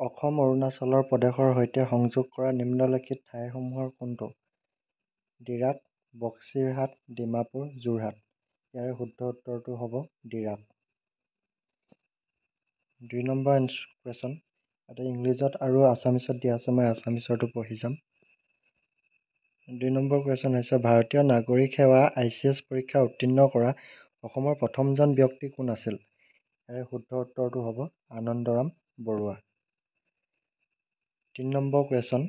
অসম অৰুণাচল প্ৰদেশৰ সৈতে সংযোগ কৰা নিম্নলিখিত ঠাইসমূহ কোনটো? ডিৰাক বক্সিৰহাট ডিমাপুৰ যোৰহাট। ইয়াৰে শুদ্ধ উত্তৰটো হ'ব ডিৰাক। দুই নম্বৰ কুৱেশ্যন ইয়াতে ইংলিছত আৰু আছামিছত দিয়া আছে মই আছামিছৰটো পঢ়ি যাম। দুই নম্বৰ কুৱেশ্যন হৈছে ভাৰতীয় নাগৰিক সেৱা আই চি এছ পৰীক্ষা উত্তীৰ্ণ কৰা অসমৰ প্ৰথমজন ব্যক্তি কোন আছিল? ইয়াৰে শুদ্ধ উত্তৰটো হ'ব আনন্দৰাম বৰুৱা। তিনি নম্বৰ কুৱেশ্যন।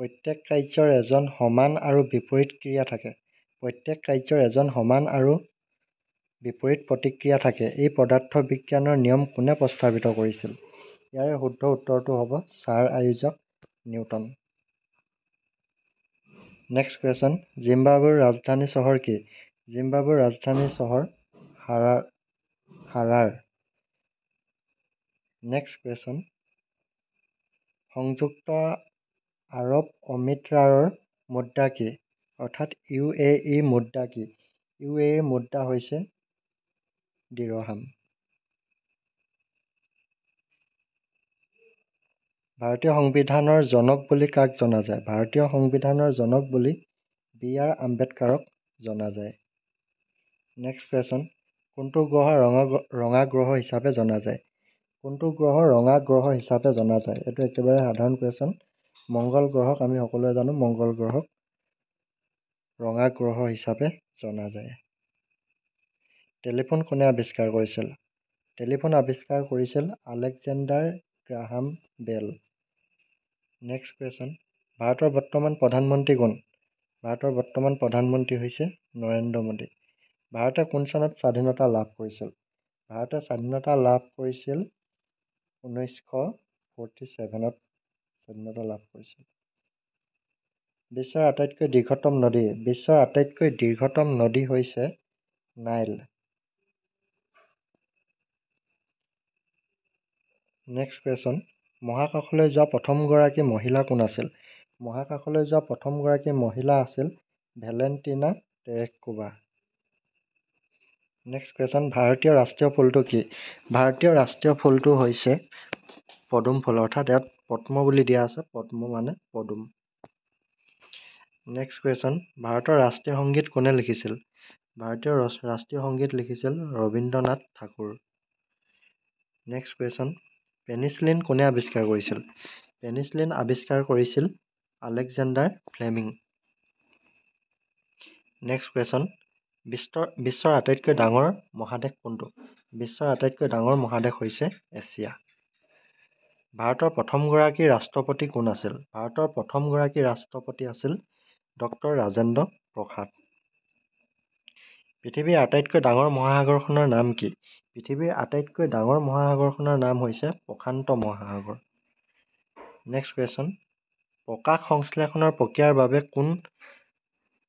প্ৰত্যেক কাৰ্যৰ এজন সমান আৰু বিপৰীত ক্ৰিয়া থাকে। প্ৰত্যেক কাৰ্যৰ এজন সমান আৰু বিপৰীত প্ৰতিক্ৰিয়া থাকে। এই পদাৰ্থ বিজ্ঞানৰ নিয়ম কোনে প্ৰস্তাৱিত কৰিছিল? ইয়াৰে শুদ্ধ উত্তৰটো হ'ব sir Isaac Newton. Next question জিম্বাবুৱেৰ ৰাজধানী চহৰ কি? জিম্বাবুৱেৰ ৰাজধানী চহৰ হাৰাৰ হাৰাৰ। নেক্সট কুৱেশ্যন সংযুক্ত আৰৱ অমিৰাতৰ মুদ্ৰা কি? অৰ্থাৎ ইউ এ ই মুদ্ৰা কি? ইউ এ ইৰ মুদ্ৰা হৈছে দিৰহাম। ভাৰতীয় সংবিধানৰ জনক বুলি কাক জনা যায়? ভাৰতীয় সংবিধানৰ জনক বুলি বি আৰ আম্বেদকাৰক জনা যায়। নেক্সট কুৱেশ্যন কোনটো গ্ৰহ ৰঙা ৰঙা গ্ৰহ হিচাপে জনা যায়? কোনটো গ্ৰহ ৰঙা গ্ৰহ হিচাপে জনা যায়? এইটো একেবাৰে সাধাৰণ কুৱেশ্যন মংগল গ্ৰহক আমি সকলোৱে জানো মংগল গ্ৰহক ৰঙা গ্ৰহ হিচাপে জনা যায়। টেলিফোন কোনে আৱিষ্কাৰ কৰিছিল? টেলিফোন আৱিষ্কাৰ কৰিছিল Alexander Graham Bell. Next question ভাৰতৰ বৰ্তমান প্ৰধানমন্ত্ৰী কোন? ভাৰতৰ বৰ্তমান প্ৰধানমন্ত্ৰী হৈছে নৰেন্দ্ৰ মোদী। ভাৰতে কোন চনত স্বাধীনতা লাভ কৰিছিল? ভাৰতে স্বাধীনতা লাভ কৰিছিল ঊনৈছশ ফৰ্টি ছেভেনত স্বাধীনতা লাভ কৰিছিল। বিশ্বৰ আটাইতকৈ দীৰ্ঘতম নদী বিশ্বৰ আটাইতকৈ দীৰ্ঘতম নদী হৈছে নাইল। নেক্সট কুৱেশ্যন মহাকাশলৈ যোৱা প্ৰথমগৰাকী মহিলা কোন আছিল? মহাকাশলৈ যোৱা প্ৰথমগৰাকী মহিলা আছিল ভেলেণ্টিনা টেৰেস্কোভা নেক্সট কুৱেশ্যন ভাৰতীয় ৰাষ্ট্ৰীয় ফুলটো কি? ভাৰতীয় ৰাষ্ট্ৰীয় ফুলটো হৈছে পদুম ফুল অৰ্থাৎ ইয়াত পদ্ম বুলি দিয়া আছে পদ্ম মানে পদুম। নেক্সট কুৱেশ্যন ভাৰতৰ ৰাষ্ট্ৰীয় সংগীত কোনে লিখিছিল? ভাৰতীয় ৰাষ্ট্ৰীয় সংগীত লিখিছিল Rabindranath Thakur. Next question penicillin কোনে আৱিষ্কাৰ কৰিছিল? পেনিচিলিন আৱিষ্কাৰ কৰিছিল আলেকজেণ্ডাৰ ফ্লেমিং। নেক্সট কুৱেশ্যন বিশ্বৰ বিশ্বৰ আটাইতকৈ ডাঙৰ মহাদেশ কোনটো? বিশ্বৰ আটাইতকৈ ডাঙৰ মহাদেশ হৈছে এছিয়া। ভাৰতৰ প্ৰথমগৰাকী ৰাষ্ট্ৰপতি কোন আছিল? ভাৰতৰ প্ৰথমগৰাকী ৰাষ্ট্ৰপতি আছিল ডক্টৰ ৰাজেন্দ্ৰ প্ৰসাদ। পৃথিৱীৰ আটাইতকৈ ডাঙৰ মহাসাগৰখনৰ নাম কি? পৃথিৱীৰ আটাইতকৈ ডাঙৰ মহাসাগৰখনৰ নাম হৈছে প্ৰশান্ত মহাসাগৰ। নেক্সট কুৱেশ্যন প্ৰকাশ সংশ্লেষণৰ প্ৰক্ৰিয়াৰ বাবে কোন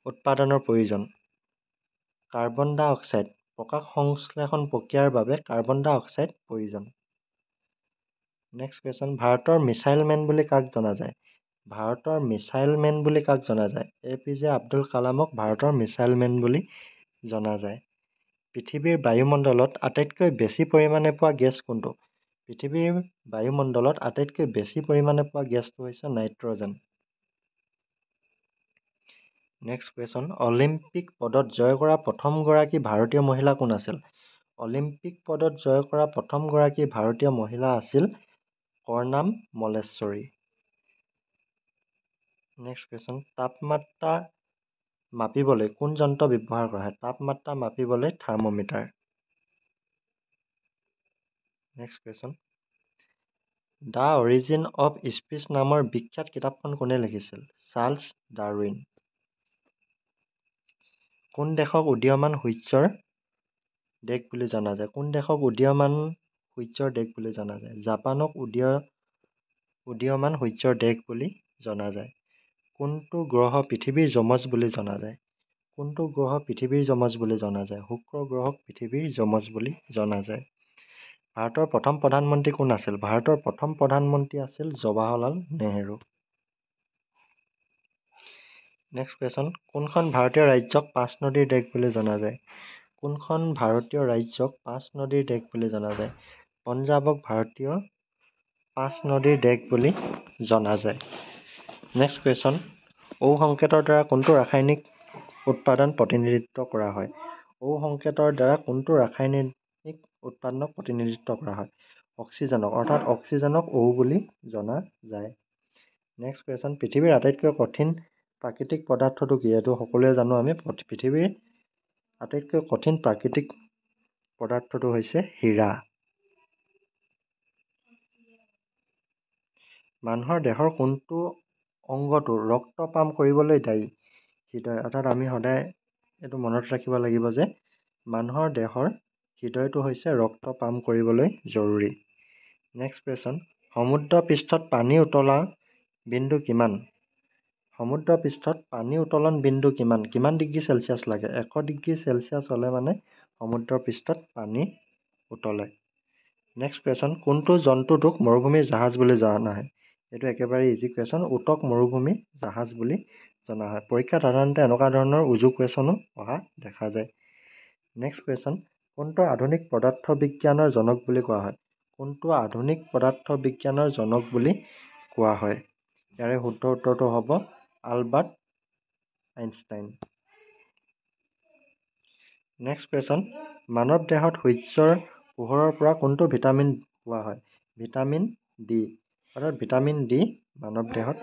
উৎপাদানৰ প্ৰয়োজন? কাৰ্বন ডাই অক্সাইড প্ৰকাশ সংশ্লেষণ প্ৰক্ৰিয়াৰ বাবে কাৰ্বন ডাই অক্সাইড প্ৰয়োজন। নেক্সট কুৱেশ্যন ভাৰতৰ মিছাইল মেন বুলি কাক জনা যায়? ভাৰতৰ মিছাইল মেন বুলি কাক জনা যায়? এ পি জে আব্দুল কালামক ভাৰতৰ মিছাইল মেন বুলি জনা যায়। পৃথিৱীৰ বায়ুমণ্ডলত আটাইতকৈ বেছি পৰিমাণে পোৱা গেছ কোনটো? পৃথিৱীৰ বায়ুমণ্ডলত আটাইতকৈ বেছি পৰিমাণে পোৱা গেছটো হৈছে নাইট্ৰজেন। নেক্সট কুৱেশ্যন অলিম্পিক পদত জয় কৰা প্ৰথমগৰাকী ভাৰতীয় মহিলা কোন আছিল? অলিম্পিক পদত জয় কৰা প্ৰথমগৰাকী ভাৰতীয় মহিলা আছিল কৰ্ণাম মল্লেশ্বৰী। নেক্সট কুৱেশ্যন তাপমাত্ৰা মাপিবলৈ কোন যন্ত্ৰ ব্যৱহাৰ কৰা হয়? তাপমাত্ৰা মাপিবলৈ thermometer. Next question the origin of speech নামৰ বিখ্যাত কিতাপখন কোনে লিখিছিল? Charles Darwin. কোন দেশক উদীয়মান সূৰ্যৰ দেশ বুলি জনা যায়? কোন দেশক উদীয়মান সূৰ্যৰ দেশ বুলি জনা যায়? জাপানক উদীয় উদীয়মান সূৰ্যৰ দেশ বুলি জনা যায়। কোনটো গ্ৰহ পৃথিৱীৰ যমজ বুলি জনা যায়? কোনটো গ্ৰহ পৃথিৱীৰ যমজ বুলি জনা যায়? শুক্ৰ গ্ৰহক পৃথিৱীৰ যমজ বুলি জনা যায়। ভাৰতৰ প্ৰথম প্ৰধানমন্ত্ৰী কোন আছিল? ভাৰতৰ প্ৰথম প্ৰধানমন্ত্ৰী আছিল জৱাহৰলাল নেহেৰু। নেক্সট কুৱেশ্যন কোনখন ভাৰতীয় ৰাজ্যক পাঁচ নদীৰ দেশ বুলি জনা যায়? কোনখন ভাৰতীয় ৰাজ্যক পাঁচ নদীৰ দেশ বুলি জনা যায়? পঞ্জাৱক ভাৰতীয় পাঁচ নদীৰ দেশ বুলি জনা যায়। নেক্সট কুৱেশ্যন ঔ সংকেতৰ দ্বাৰা কোনটো ৰাসায়নিক উৎপাদন প্ৰতিনিধিত্ব কৰা হয়? ঔ সংকেতৰ দ্বাৰা কোনটো ৰাসায়নিক উৎপাদনক প্ৰতিনিধিত্ব কৰা হয়? অক্সিজেনক অৰ্থাৎ অক্সিজেনক ঔ বুলি জনা যায়। নেক্সট কুৱেশ্যন পৃথিৱীৰ আটাইতকৈ কঠিন প্ৰাকৃতিক পদাৰ্থটো কি? এইটো সকলোৱে জানো আমি। পৃথিৱীৰ আটাইতকৈ কঠিন প্ৰাকৃতিক পদাৰ্থটো হৈছে হীৰা। মানুহৰ দেহৰ কোনটো অংগটো ৰক্ত পাম কৰিবলৈ দায়ী? হৃদয়। অৰ্থাৎ আমি সদায় এইটো মনত ৰাখিব লাগিব যে মানুহৰ দেহৰ হৃদয়টো হৈছে ৰক্ত পাম কৰিবলৈ জৰুৰী। নেক্সট কুৱেশ্যন সমুদ্ৰ পৃষ্ঠত পানী উতলা বিন্দু কিমান? সমুদ্ৰ পৃষ্ঠত পানী উতলন বিন্দু কিমান? কিমান ডিগ্ৰী চেলচিয়াছ লাগে? এশ ডিগ্ৰী চেলচিয়াছ হ'লে মানে সমুদ্ৰ পৃষ্ঠত পানী উতলে। নেক্সট কুৱেশ্যন কোনটো জন্তুটোক মৰুভূমিৰ জাহাজ বুলি জনা হয়? এইটো একেবাৰে ইজি কুৱেশ্যন উটক মৰুভূমিৰ জাহাজ বুলি জনা হয়। পৰীক্ষাত সাধাৰণতে এনেকুৱা ধৰণৰ উজু কুৱেশ্যনো অহা দেখা যায়। নেক্সট কুৱেশ্যন কোনটো আধুনিক পদাৰ্থ বিজ্ঞানৰ জনক বুলি কোৱা হয়? কোনটো আধুনিক পদাৰ্থ বিজ্ঞানৰ জনক বুলি কোৱা হয়? ইয়াৰে শুদ্ধ উত্তৰটো হ'ব আলবাৰ্ট আইনষ্টাইন নেক্সট কুৱেশ্যন মানৱ দেহত সূৰ্যৰ পোহৰৰ পৰা কোনটো ভিটামিন পোৱা হয়? Vitamin D. অৰ্থাৎ ভিটামিন ডি মানৱ দেহত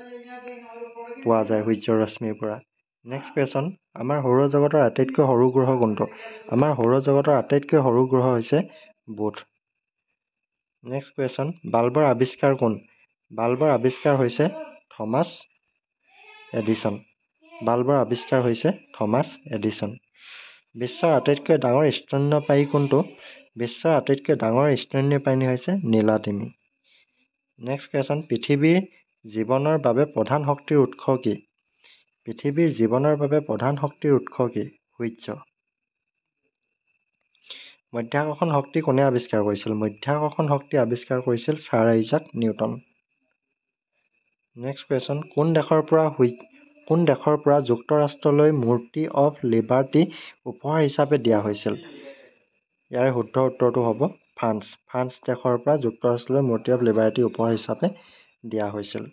পোৱা যায় সূৰ্যৰ ৰশ্মিৰ পৰা। নেক্সট কুৱেশ্যন আমাৰ সৌৰজগতৰ আটাইতকৈ সৰু গ্ৰহ কোনটো? আমাৰ সৌৰজগতৰ আটাইতকৈ সৰু গ্ৰহ হৈছে বুধ। নেক্সট কুৱেশ্যন বাল্বৰ আৱিষ্কাৰ কোন? বাল্বৰ আৱিষ্কাৰ হৈছে থমাছ এডিছন। বাল্বৰ আৱিষ্কাৰ হৈছে থমাছ এডিছন। বিশ্বৰ আটাইতকৈ ডাঙৰ স্তন্যপায়ী কোনটো? বিশ্বৰ আটাইতকৈ ডাঙৰ স্তন্যপায়ী হৈছে নীলাতিমি নেক্সট কুৱেশ্যন পৃথিৱীৰ জীৱনৰ বাবে প্ৰধান শক্তিৰ উৎস কি? পৃথিৱীৰ জীৱনৰ বাবে প্ৰধান শক্তিৰ উৎস কি? সূৰ্য। মধ্যাকৰ্ষণ শক্তি কোনে আৱিষ্কাৰ কৰিছিল? মধ্যাকৰ্ষণ শক্তি আৱিষ্কাৰ কৰিছিল sir Isaac Newton. Next question কোন দেশৰ পৰা কোন দেশৰ পৰা যুক্তৰাষ্ট্ৰলৈ মূৰ্তি অৱ লিবাৰ্টি উপহাৰ হিচাপে দিয়া হৈছিল? ইয়াৰে শুদ্ধ উত্তৰটো হ'ব ফ্ৰান্স। ফ্ৰান্স দেশৰ পৰা যুক্তৰাষ্ট্ৰলৈ মূৰ্তি অৱ লিবাৰ্টি উপহাৰ হিচাপে দিয়া হৈছিল।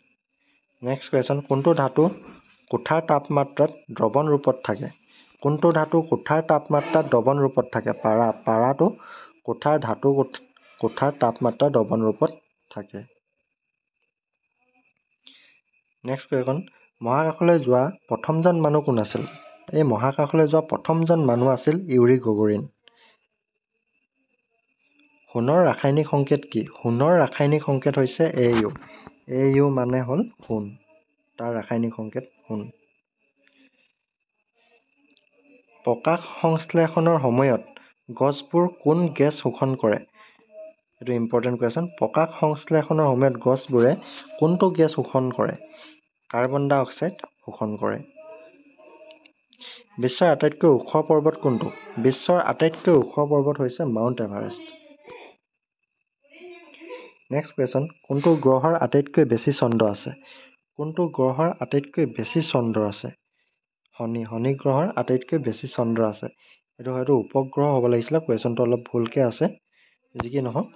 নেক্সট কুৱেশ্যন কোনটো ধাতু কোঠাৰ তাপমাত্ৰাত দ্ৰৱণ ৰূপত থাকে? কোনটো ধাতু কোঠাৰ তাপমাত্ৰাত দ্ৰৱণ ৰূপত থাকে? পাৰা পাৰাটো কোঠাৰ ধাতু কোঠাৰ তাপমাত্ৰা দ্ৰৱণ ৰূপত থাকে। নেক্সট কুৱেশ্যন মহাকাশলৈ যোৱা প্ৰথমজন মানুহ কোন আছিল? এই মহাকাশলৈ যোৱা প্ৰথমজন মানুহ আছিল ইউৰি গগৰিন সোণৰ ৰাসায়নিক সংকেত কি? সোণৰ ৰাসায়নিক সংকেত হৈছে এ ইউ এ ইউ মানে হ'ল সোণ। তাৰ ৰাসায়নিক সংকেত সোণ। প্ৰকাশ সংশ্লেষণৰ সময়ত গছবোৰ কোন গেছ শোষণ কৰে? এইটো ইম্পৰ্টেণ্ট কুৱেশ্যন প্ৰকাশ সংশ্লেষণৰ সময়ত গছবোৰে কোনটো গেছ শোষণ কৰে? কাৰ্বন ডাই অক্সাইড শোষণ কৰে। বিশ্বৰ আটাইতকৈ ওখ পৰ্বত কোনটো? বিশ্বৰ আটাইতকৈ ওখ পৰ্বত হৈছে মাউণ্ট এভাৰেষ্ট। নেক্সট কুৱেশ্যন কোনটো গ্ৰহৰ আটাইতকৈ বেছি চন্দ্ৰ আছে? কোনটো গ্ৰহৰ আটাইতকৈ বেছি চন্দ্ৰ আছে? শনি শনি গ্ৰহৰ আটাইতকৈ বেছি চন্দ্ৰ আছে। এইটো হয়তো উপগ্ৰহ হ'ব লাগিছিলে কুৱেশ্যনটো অলপ ভুলকৈ আছে। যি কি নহওক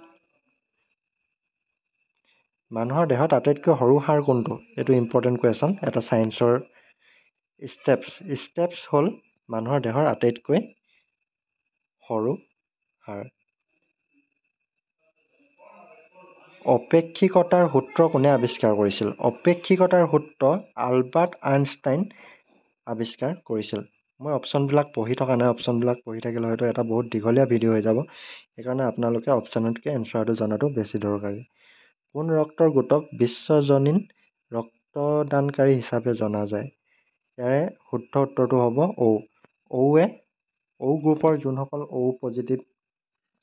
মানুহৰ দেহত আটাইতকৈ সৰু সাৰ কোনটো? এইটো ইম্পৰ্টেণ্ট কুৱেশ্যন এটা ছায়েন্সৰ ষ্টেপছ ষ্টেপছ হ'ল মানুহৰ দেহৰ আটাইতকৈ সৰু সাৰ। অপেক্ষিকতাৰ সূত্ৰ কোনে আৱিষ্কাৰ কৰিছিল? অপেক্ষিকতাৰ সূত্ৰ আলবাৰ্ট আইনষ্টাইন আৱিষ্কাৰ কৰিছিল। মই অপশ্যনবিলাক পঢ়ি থকা নাই অপশ্যনবিলাক পঢ়ি থাকিলে হয়তো এটা বহুত দীঘলীয়া ভিডিঅ' হৈ যাব। সেইকাৰণে আপোনালোকে অপশ্যনতকৈ এনচাৰটো জনাটো বেছি দৰকাৰী। কোন ৰক্তৰ গোটক বিশ্বজনীন ৰক্তদানকাৰী হিচাপে জনা যায়? ইয়াৰে শুদ্ধ উত্তৰটো হ'ব ঔ। ঔৱে ঔ গ্ৰুপৰ যোনসকল ঔ পজিটিভ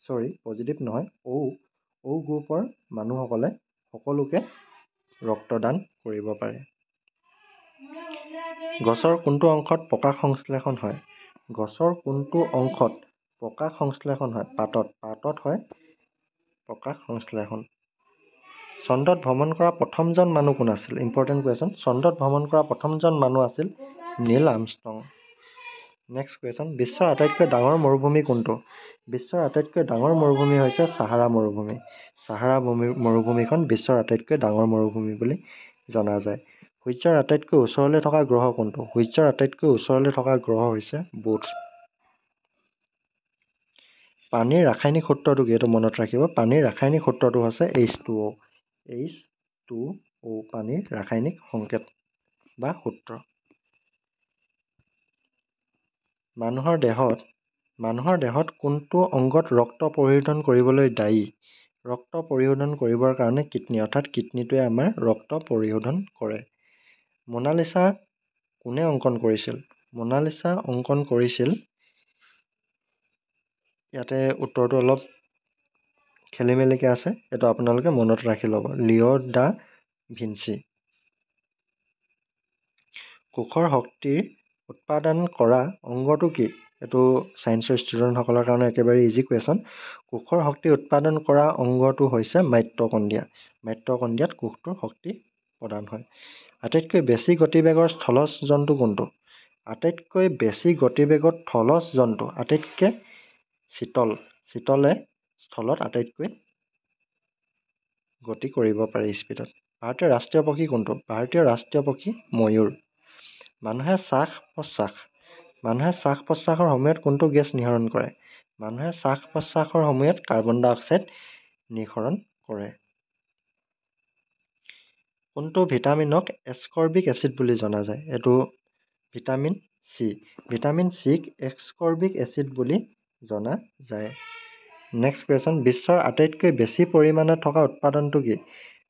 চৰি পজিটিভ নহয় ঔ ঔ গ্ৰুপৰ মানুহসকলে সকলোকে ৰক্তদান কৰিব পাৰে। গছৰ কোনটো অংশত প্ৰকাশ সংশ্লেষণ হয়? গছৰ কোনটো অংশত প্ৰকাশ সংশ্লেষণ হয়? পাতত পাতত হয় প্ৰকাশ সংশ্লেষণ। চন্দ্ৰত ভ্ৰমণ কৰা প্ৰথমজন মানুহ কোন আছিল? ইম্পৰ্টেণ্ট কুৱেশ্যন চন্দ্ৰত ভ্ৰমণ কৰা প্ৰথমজন মানুহ আছিল নীল আমষ্ট্ৰং নেক্সট কুৱেশ্যন বিশ্বৰ আটাইতকৈ ডাঙৰ মৰুভূমি কোনটো? বিশ্বৰ আটাইতকৈ ডাঙৰ মৰুভূমি হৈছে চাহাৰা মৰুভূমি। চাহাৰা মৰুভূমিখন বিশ্বৰ আটাইতকৈ ডাঙৰ মৰুভূমি বুলি জনা যায়। সূৰ্যৰ আটাইতকৈ ওচৰলৈ থকা গ্ৰহ কোনটো? সূৰ্যৰ আটাইতকৈ ওচৰলৈ থকা গ্ৰহ হৈছে বুধ। পানীৰ ৰাসায়নিক সূত্ৰটো কি এইটো মনত ৰাখিব পানীৰ ৰাসায়নিক সূত্ৰটো হৈছে H two O' H two O' পানীৰ ৰাসায়নিক সংকেত বা সূত্ৰ। মানুহৰ দেহত মানুহৰ দেহত কোনটো অংগত ৰক্ত পৰিশোধন কৰিবলৈ দায়ী? ৰক্ত পৰিশোধন কৰিবৰ কাৰণে কিডনী অৰ্থাৎ কিডনীটোৱে আমাৰ ৰক্ত পৰিশোধন কৰে। মোনালিচা কোনে অংকন কৰিছিল? মোনালিচা অংকন কৰিছিল। ইয়াতে উত্তৰটো অলপ খেলি মেলিকৈ আছে এইটো আপোনালোকে মনত ৰাখি ল'ব। Leo' da Vinci. কোষৰ শক্তিৰ উৎপাদন কৰা অংগটো কি? এইটো ছায়েন্সৰ ষ্টুডেণ্টসকলৰ কাৰণে একেবাৰে ইজি কুৱেশ্যন কোষৰ শক্তি উৎপাদন কৰা অংগটো হৈছে মাইট্ৰকণ্ডিয়া। মাইট্ৰকণ্ডিয়াত কোষটোৰ শক্তি প্ৰদান হয়। আটাইতকৈ বেছি গতিবেগৰ স্থলজ জন্তু কোনটো? আটাইতকৈ বেছি গতিবেগত থলজ জন্তু। আটাইতকৈ শীতল। শীতলে স্থলত আটাইতকৈ গতি কৰিব পাৰে স্পীডত। ভাৰতীয় ৰাষ্ট্ৰীয় পক্ষী কোনটো? ভাৰতীয় ৰাষ্ট্ৰীয় পক্ষী ময়ূৰ। মানুহে শ্বাস প্ৰশ্বাস মানুহে শ্বাস প্ৰশ্বাসৰ সময়ত কোনটো গেছ নিঃসৰণ কৰে? মানুহে শ্বাস প্ৰশ্বাসৰ সময়ত কাৰ্বন ডাই অক্সাইড নিঃসৰণ কৰে। কোনটো ভিটামিনক এস্কৰ্বিক এচিড বুলি জনা যায়? এইটো ভিটামিন চি। ভিটামিন চিক এস্কৰ্বিক এচিড বুলি জনা যায়। নেক্সট কুৱেশ্যন বিশ্বৰ আটাইতকৈ বেছি পৰিমাণে থকা উৎপাদনটো কি?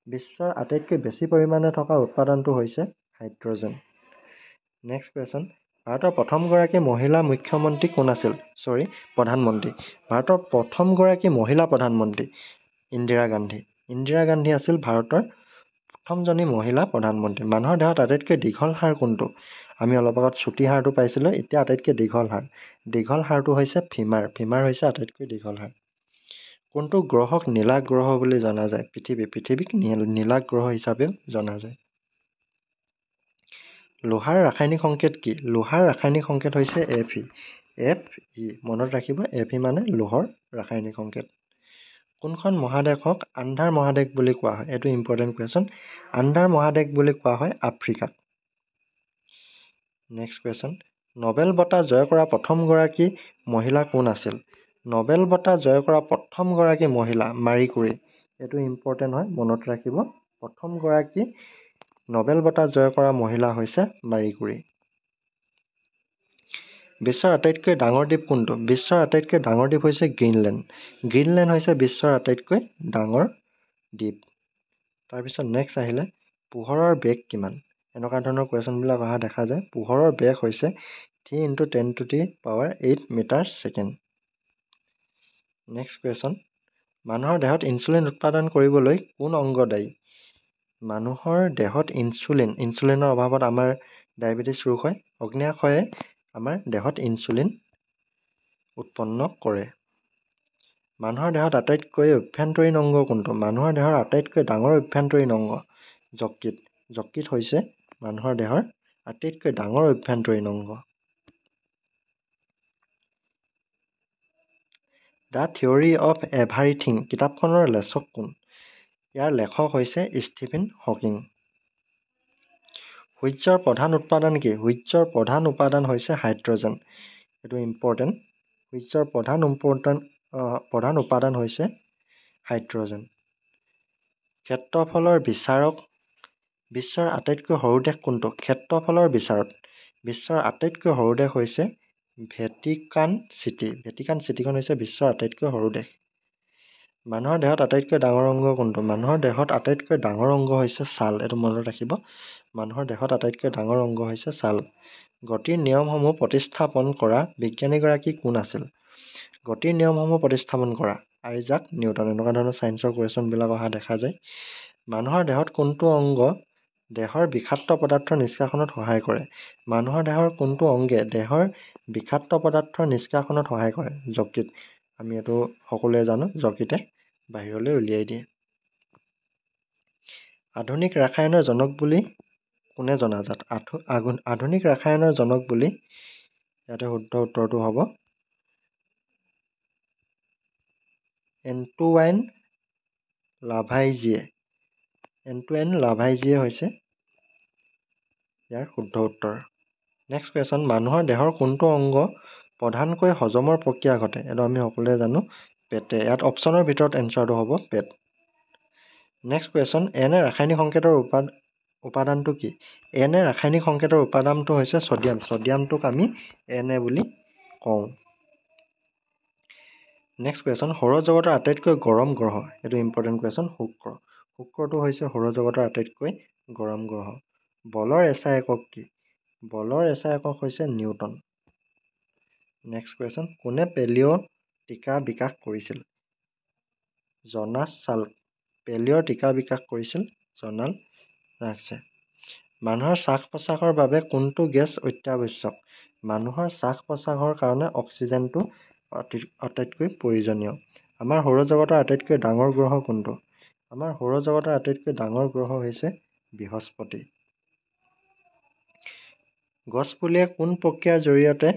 বিশ্বৰ আটাইতকৈ বেছি পৰিমাণে থকা উৎপাদনটো হৈছে হাইড্ৰজেন। নেক্সট কুৱেশ্যন ভাৰতৰ প্ৰথমগৰাকী মহিলা মুখ্যমন্ত্ৰী কোন আছিল? চৰি প্ৰধানমন্ত্ৰী। ভাৰতৰ প্ৰথমগৰাকী মহিলা প্ৰধানমন্ত্ৰী ইন্দিৰা গান্ধী। ইন্দিৰা গান্ধী আছিল ভাৰতৰ প্ৰথমজনী মহিলা প্ৰধানমন্ত্ৰী। মানুহৰ দেহত আটাইতকৈ দীঘল হাড় কোনটো? আমি অলপ আগত চুটি হাড়টো পাইছিলোঁ এতিয়া আটাইতকৈ দীঘল হাড় দীঘল হাড়টো হৈছে ফিমাৰ। ফিমাৰ হৈছে আটাইতকৈ দীঘল হাড় কোনটো গ্ৰহক নীলা গ্ৰহ বুলি জনা যায়? পৃথিৱী পৃথিৱীক নীলা গ্ৰহ হিচাপেও জনা যায়। লোহাৰ ৰাসায়নিক সংকেত কি? লোহাৰ ৰাসায়নিক সংকেত হৈছে এফ ই এফ ই মনত ৰাখিব এফ ই মানে লোহৰ ৰাসায়নিক সংকেত। কোনখন মহাদেশক আন্ধাৰ মহাদেশ বুলি কোৱা হয়? এইটো ইম্পৰ্টেণ্ট কুৱেশ্যন আন্ধাৰ মহাদেশ বুলি কোৱা হয় আফ্ৰিকাক নেক্সট কুৱেশ্যন নবেল বঁটা জয় কৰা প্ৰথমগৰাকী মহিলা কোন আছিল? নবেল বঁটা জয় কৰা প্ৰথমগৰাকী মহিলা মাৰি কুৰী। এইটো ইম্পৰ্টেণ্ট হয় মনত ৰাখিব। প্ৰথমগৰাকী নবেল বঁটা জয় কৰা মহিলা হৈছে মাৰি কুৰী। বিশ্বৰ আটাইতকৈ ডাঙৰ দ্বীপ কোনটো? বিশ্বৰ আটাইতকৈ ডাঙৰ দ্বীপ হৈছে গ্ৰীণলেণ্ড। গ্ৰীণলেণ্ড হৈছে বিশ্বৰ আটাইতকৈ ডাঙৰ দ্বীপ। তাৰপিছত নেক্সট আহিলে পোহৰৰ বেগ কিমান? এনেকুৱা ধৰণৰ কুৱেশ্যনবিলাক অহা দেখা যায়। পোহৰৰ বেগ হৈছে three into ten to three power eight metre second next question মানুহৰ দেহত ইনচুলিন উৎপাদন কৰিবলৈ কোন অংগ দায়ী? মানুহৰ দেহত ইনচুলিন ইনচুলিনৰ অভাৱত আমাৰ ডায়েবেটিছ ৰোগ হয়। অগ্ন্যাশয়ে আমাৰ দেহত ইনচুলিন উৎপন্ন কৰে। মানুহৰ দেহত আটাইতকৈ অভ্যন্তৰীণ অংগ কোনটো? মানুহৰ দেহৰ আটাইতকৈ ডাঙৰ অভ্যন্তৰীণ অংগ? যকৃত যকৃত হৈছে মানুহৰ দেহৰ আটাইতকৈ ডাঙৰ অভ্যন্তৰীণ অংগ। দ্য থিয়ৰী অফ এভাৰিথিং কিতাপখনৰ লেখক কোন? ইয়াৰ লেখক হৈছে ষ্টিফেন হকিং। সূৰ্যৰ প্ৰধান উৎপাদন কি? সূৰ্যৰ প্ৰধান উপাদান হৈছে হাইড্ৰজেন। এইটো ইম্পৰ্টেণ্ট সূৰ্যৰ প্ৰধান ইম্পৰ্টেণ্ট প্ৰধান উপাদান হৈছে হাইড্ৰজেন। ক্ষেত্ৰফলৰ বিচাৰক বিশ্বৰ আটাইতকৈ সৰু দেশ কোনটো? ক্ষেত্ৰফলৰ বিচাৰত। বিশ্বৰ আটাইতকৈ সৰু দেশ হৈছে ভেটিকান চিটি ভেটিকান চিটিখন হৈছে বিশ্বৰ আটাইতকৈ সৰু দেশ। মানুহৰ দেহত আটাইতকৈ ডাঙৰ অংগ কোনটো? মানুহৰ দেহত আটাইতকৈ ডাঙৰ অংগ হৈছে ছাল এইটো মনত ৰাখিব। মানুহৰ দেহত আটাইতকৈ ডাঙৰ অংগ হৈছে ছাল। গতিৰ নিয়মসমূহ প্ৰতিস্থাপন কৰা বিজ্ঞানীগৰাকী কোন আছিল? গতিৰ নিয়মসমূহ প্ৰতিস্থাপন কৰা আইজাক নিউটন। এনেকুৱা ধৰণৰ ছায়েন্সৰ কুৱেশ্যনবিলাক অহা দেখা যায়। মানুহৰ দেহত কোনটো অংগ দেহৰ বিষাক্ত পদাৰ্থ নিষ্কাশনত সহায় কৰে। মানুহৰ দেহৰ কোনটো অংগে দেহৰ বিষাক্ত পদাৰ্থ নিষ্কাশনত সহায় কৰে? যকৃত আমি এইটো সকলোৱে জানো যকৃতে বাহিৰলৈ উলিয়াই দিয়ে। আধুনিক ৰাসায়নৰ জনক বুলি কোনে জনাজাত? আধুনিক ৰাসায়নৰ জনক বুলি ইয়াতে শুদ্ধ উত্তৰটো হ'ব। এণ্টুৱাইন লাভাইজিয়ে এণ্টুৱাইন লাভাইজিয়ে হৈছে। ইয়াৰ শুদ্ধ উত্তৰ। নেক্সট কুৱেশ্যন মানুহৰ দেহৰ কোনটো অংগ প্ৰধানকৈ হজমৰ প্ৰক্ৰিয়া ঘটে? এইটো আমি সকলোৱে জানো পেটে। ইয়াত অপশ্যনৰ ভিতৰত এনচাৰটো হ'ব পেট। নেক্সট কুৱেশ্যন এনে ৰাসায়নিক সংকেতৰ উপা উপাদানটো কি? এনে ৰাসায়নিক সংকেতৰ উপাদানটো হৈছে ছডিয়াম। ছডিয়ামটোক আমি এনে বুলি কওঁ। নেক্সট কুৱেশ্যন সৌৰজগতৰ আটাইতকৈ গৰম গ্ৰহ। এইটো ইম্পৰ্টেণ্ট কুৱেশ্যন শুক্ৰ। শুক্ৰটো হৈছে সৌৰজগতৰ আটাইতকৈ গৰম গ্ৰহ। বলৰ এচা একক কি? বলৰ এচা একক হৈছে নিউটন। নেক্সট কুৱেশ্যন কোনে পেলিঅ' টিকা বিকাশ কৰিছিল? জনাছ চাল্ক পেলিঅ'ৰ টিকা বিকাশ কৰিছিল জনাল ৰাখছে মানুহৰ শ্বাস প্ৰশ্বাসৰ বাবে কোনটো গেছ অত্যাৱশ্যক? মানুহৰ শ্বাস প্ৰশ্বাসৰ কাৰণে অক্সিজেনটো আটাইতকৈ প্ৰয়োজনীয়। আমাৰ সৌৰজগতৰ আটাইতকৈ ডাঙৰ গ্ৰহ কোনটো? আমাৰ সৌৰজগতৰ আটাইতকৈ ডাঙৰ গ্ৰহ হৈছে বৃহস্পতি। গছপুলিয়ে কোন প্ৰক্ৰিয়াৰ জৰিয়তে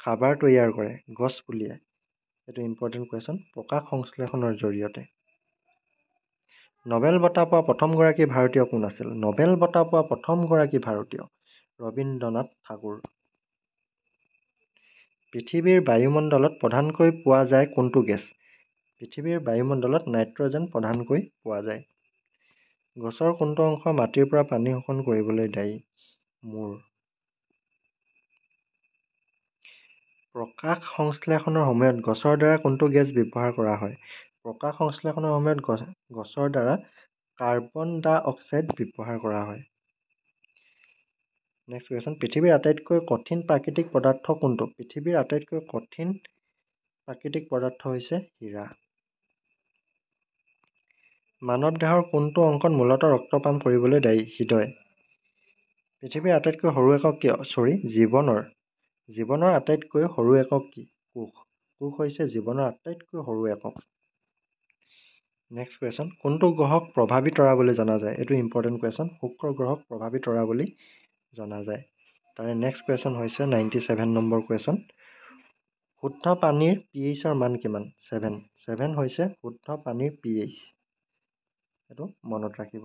খাবাৰ তৈয়াৰ কৰে? গছপুলিয়ে। এইটো ইম্পৰ্টেণ্ট কুৱেশ্যন প্ৰকাশ সংশ্লেষণৰ জৰিয়তে। নবেল বঁটা পোৱা প্ৰথমগৰাকী ভাৰতীয় কোন আছিল? নবেল বঁটা পোৱা প্ৰথমগৰাকী ভাৰতীয় ৰবীন্দ্ৰনাথ ঠাকুৰ। পৃথিৱীৰ বায়ুমণ্ডলত প্ৰধানকৈ পোৱা যায় কোনটো গেছ? পৃথিৱীৰ বায়ুমণ্ডলত নাইট্ৰজেন প্ৰধানকৈ পোৱা যায়। গছৰ কোনটো অংশ মাটিৰ পৰা পানী শোষণ কৰিবলৈ দায়ী? মূৰ। প্ৰকাশ সংশ্লেষণৰ সময়ত গছৰ দ্বাৰা কোনটো গেছ ব্যৱহাৰ কৰা হয়? প্ৰকাশ সংশ্লেষণৰ সময়ত গছ গছৰ দ্বাৰা কাৰ্বন ডাই অক্সাইড ব্যৱহাৰ কৰা হয়। নেক্সট কুৱেশ্যন পৃথিৱীৰ আটাইতকৈ কঠিন প্ৰাকৃতিক পদাৰ্থ কোনটো? পৃথিৱীৰ আটাইতকৈ কঠিন প্ৰাকৃতিক পদাৰ্থ হৈছে হীৰা। মানৱ দেহৰ কোনটো অংশত মূলতঃ ৰক্তপাম কৰিবলৈ দায়ী? হৃদয়। পৃথিৱীৰ আটাইতকৈ সৰু একক কি চৰি জীৱনৰ। জীৱনৰ আটাইতকৈ সৰু একক কি? কোষ। কোষ হৈছে জীৱনৰ আটাইতকৈ সৰু একক। নেক্সট কুৱেশ্যন কোনটো গ্ৰহক প্ৰভাৱী তৰা বুলি জনা যায়? এইটো ইম্পৰ্টেণ্ট কুৱেশ্যন শুক্ৰ গ্ৰহক প্ৰভাৱী তৰা বুলি জনা যায়। তাৰে নেক্সট কুৱেশ্যন হৈছে নাইণ্টি ছেভেন নম্বৰ কুৱেশ্যন শুদ্ধ পানীৰ পি এইচৰ মান কিমান? ছেভেন ছেভেন হৈছে শুদ্ধ পানীৰ পি এইচ এইটো মনত ৰাখিব।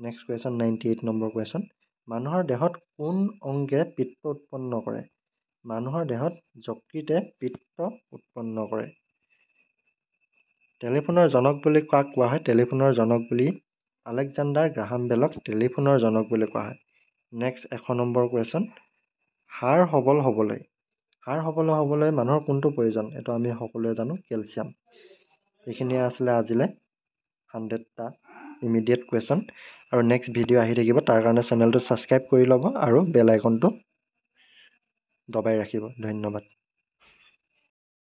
Next question ninety eight number question মানুহৰ দেহত কোন অংগে পিত্ত উৎপন্ন কৰে? মানুহৰ দেহত যকৃতে পিত্ত উৎপন্ন কৰে। টেলিফোনৰ জনক বুলি কাক কোৱা হয়? টেলিফোনৰ জনক বুলি আলেকজাণ্ডাৰ গ্ৰাহাম বেলক টেলিফোনৰ জনক বুলি কোৱা হয়। নেক্সট এশ নম্বৰ কুৱেশ্যন হাড় সবল হ'বলৈ। হাড় সবল হ'বলৈ মানুহৰ কোনটো প্ৰয়োজন? এইটো আমি সকলোৱে জানো কেলছিয়াম। এইখিনিয়ে আছিলে আজিলৈ। হাণ্ড্ৰেডটা ইমিডিয়েট কুৱেশ্যন আৰু নেক্সট ভিডিঅ' আহি থাকিব তাৰ কাৰণে চেনেলটো ছাবস্ক্ৰাইব কৰি ল'ব আৰু বেল আইকনটো দবাই ৰাখিব। ধন্যবাদ।